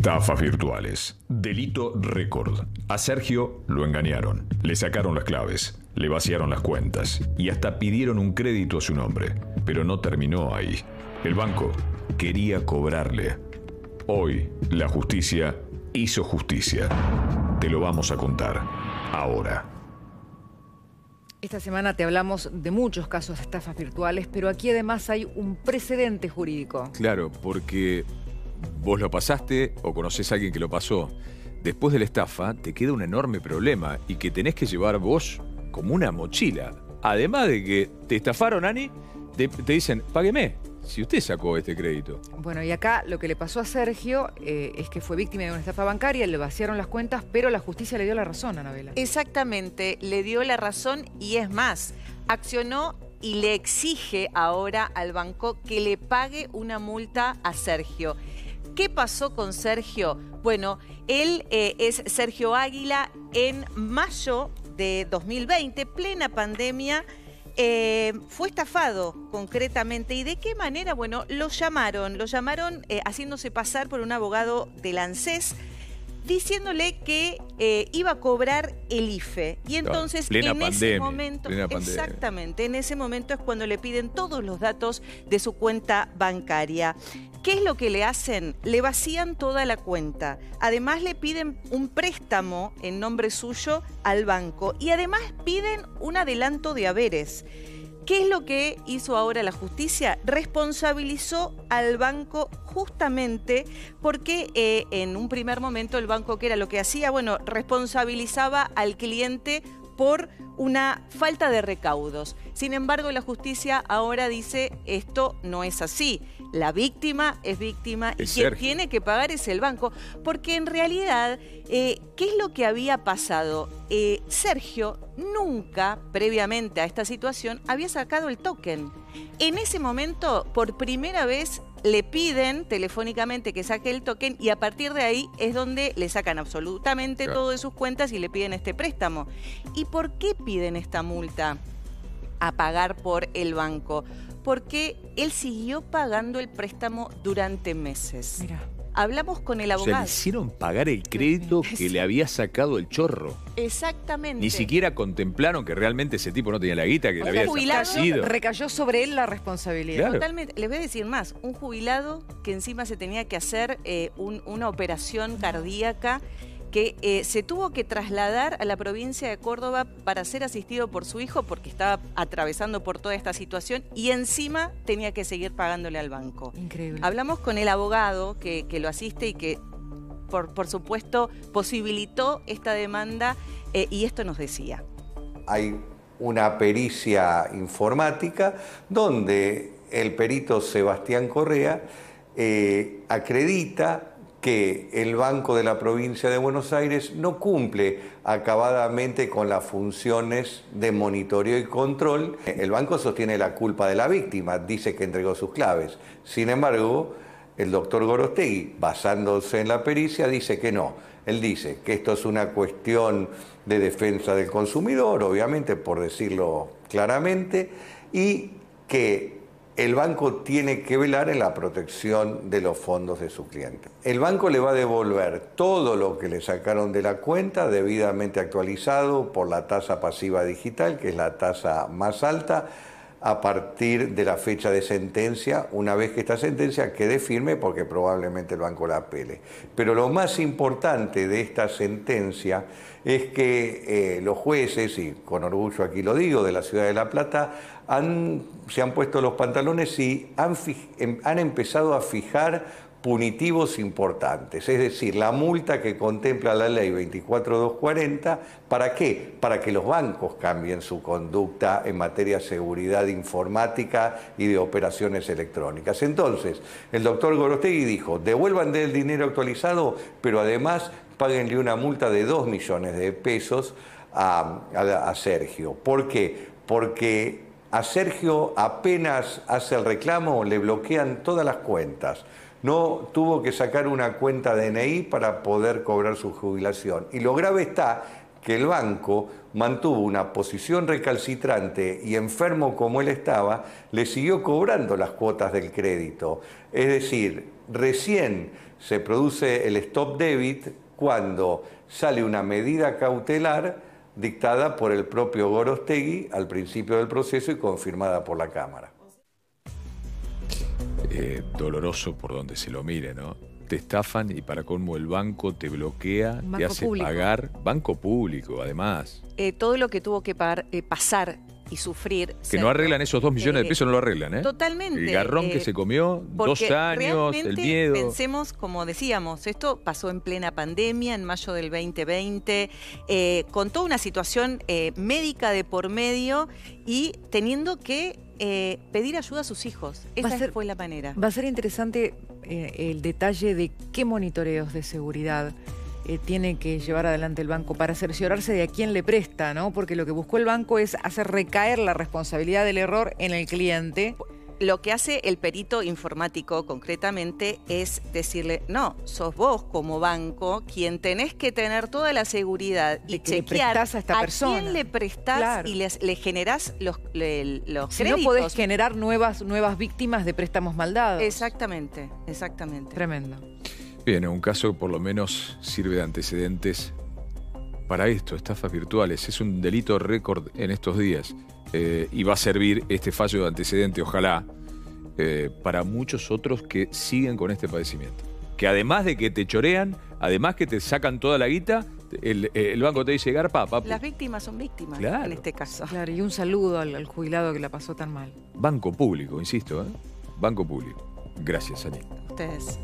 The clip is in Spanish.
Estafas virtuales. Delito récord. A Sergio lo engañaron, le sacaron las claves, le vaciaron las cuentas y hasta pidieron un crédito a su nombre. Pero no terminó ahí. El banco quería cobrarle. Hoy, la justicia hizo justicia. Te lo vamos a contar ahora. Esta semana te hablamos de muchos casos de estafas virtuales, pero aquí además hay un precedente jurídico. Claro, porque vos lo pasaste o conoces a alguien que lo pasó. Después de la estafa te queda un enorme problema y que tenés que llevar vos como una mochila. Además de que te estafaron, Ani, te, te dicen, págueme si usted sacó este crédito. Bueno, y acá lo que le pasó a Sergio eh, es que fue víctima de una estafa bancaria, le vaciaron las cuentas, pero la justicia le dio la razón a Anabela. Exactamente, le dio la razón y es más, accionó y le exige ahora al banco que le pague una multa a Sergio. ¿Qué pasó con Sergio? Bueno, él eh, es Sergio Águila en mayo de 2020, plena pandemia. Eh, fue estafado concretamente. ¿Y de qué manera? Bueno, lo llamaron, lo llamaron eh, haciéndose pasar por un abogado del ANSES diciéndole que eh, iba a cobrar el IFE. Y entonces en ese momento, exactamente, en ese momento es cuando le piden todos los datos de su cuenta bancaria. ¿Qué es lo que le hacen? Le vacían toda la cuenta. Además le piden un préstamo en nombre suyo al banco y además piden un adelanto de haberes. ¿Qué es lo que hizo ahora la justicia? Responsabilizó al banco justamente porque eh, en un primer momento el banco, que era lo que hacía? Bueno, responsabilizaba al cliente por una falta de recaudos. Sin embargo, la justicia ahora dice esto no es así. La víctima es víctima y quien tiene que pagar es el banco, porque en realidad, eh, ¿qué es lo que había pasado? Eh, Sergio nunca, previamente a esta situación, había sacado el token. En ese momento, por primera vez, le piden telefónicamente que saque el token y a partir de ahí es donde le sacan absolutamente todo de sus cuentas y le piden este préstamo. ¿Y por qué piden esta multa? A pagar por el banco. Porque él siguió pagando el préstamo durante meses. Mira. Hablamos con el abogado. O le hicieron pagar el crédito que le había sacado el chorro. Exactamente. Ni siquiera contemplaron que realmente ese tipo no tenía la guita, que le había jubilado Recayó sobre él la responsabilidad. Totalmente. Les voy a decir más. Un jubilado que encima se tenía que hacer eh, una operación cardíaca que eh, se tuvo que trasladar a la provincia de Córdoba para ser asistido por su hijo porque estaba atravesando por toda esta situación y encima tenía que seguir pagándole al banco. Increíble. Hablamos con el abogado que, lo asiste y que, por, por, supuesto, posibilitó esta demanda eh, y esto nos decía. Hay una pericia informática donde el perito Sebastián Correa eh, acredita que el Banco de la Provincia de Buenos Aires no cumple acabadamente con las funciones de monitoreo y control. El banco sostiene la culpa de la víctima, dice que entregó sus claves. Sin embargo, el doctor Gorostegui, basándose en la pericia, dice que no. Él dice que esto es una cuestión de defensa del consumidor, obviamente, por decirlo claramente, y que el banco tiene que velar en la protección de los fondos de su cliente. El banco le va a devolver todo lo que le sacaron de la cuenta debidamente actualizado por la tasa pasiva digital, que es la tasa más alta, a partir de la fecha de sentencia, una vez que esta sentencia quede firme, porque probablemente el banco la apele. Pero lo más importante de esta sentencia es que eh, los jueces, y con orgullo aquí lo digo, de la ciudad de La Plata, se han puesto los pantalones y han, em, han empezado a fijar punitivos importantes, es decir, la multa que contempla la ley 24240, ¿para qué? Para que los bancos cambien su conducta en materia de seguridad informática y de operaciones electrónicas. Entonces, el doctor Gorostegui dijo, devuelvan el dinero actualizado, pero además páguenle una multa de 2 millones de pesos a, a Sergio. ¿Por qué? Porque a Sergio apenas hace el reclamo, le bloquean todas las cuentas no tuvo que sacar una cuenta DNI para poder cobrar su jubilación. Y lo grave está que el banco mantuvo una posición recalcitrante y enfermo como él estaba, le siguió cobrando las cuotas del crédito. Es decir, recién se produce el stop debit cuando sale una medida cautelar dictada por el propio Gorostegui al principio del proceso y confirmada por la Cámara. Eh, doloroso por donde se lo mire, ¿no? Te estafan y para colmo el banco te bloquea, te hace pagar. Banco público, además. Eh, todo lo que tuvo que eh, pasar y sufrir. Que no arreglan esos dos millones de pesos, no lo arreglan, ¿eh? Totalmente. El garrón que se comió, dos años, el miedo. Pensemos, como decíamos, esto pasó en plena pandemia, en mayo del 2020, con toda una situación médica de por medio y teniendo que eh, pedir ayuda a sus hijos. Esa fue la manera. Va a ser interesante eh, el detalle de qué monitoreos de seguridad eh, tiene que llevar adelante el banco para cerciorarse de a quién le presta, ¿no? Porque lo que buscó el banco es hacer recaer la responsabilidad del error en el cliente lo que hace el perito informático concretamente es decirle, no, sos vos como banco quien tenés que tener toda la seguridad y chequear a, esta persona. quién le prestás y le generás los, los si no podés generar nuevas, nuevas víctimas de préstamos maldados. Exactamente, exactamente. Tremendo. Bien, un caso por lo menos sirve de antecedentes para esto, estafas virtuales. Es un delito récord en estos días. Eh, y va a servir este fallo de antecedente, ojalá, eh, para muchos otros que siguen con este padecimiento. Que además de que te chorean, además que te sacan toda la guita, el, banco te dice, garpa, papu. Las víctimas son víctimas en este caso. Claro, y un saludo al, jubilado que la pasó tan mal. Banco público, insisto, ¿eh? Banco público. Gracias, Ani. Ustedes.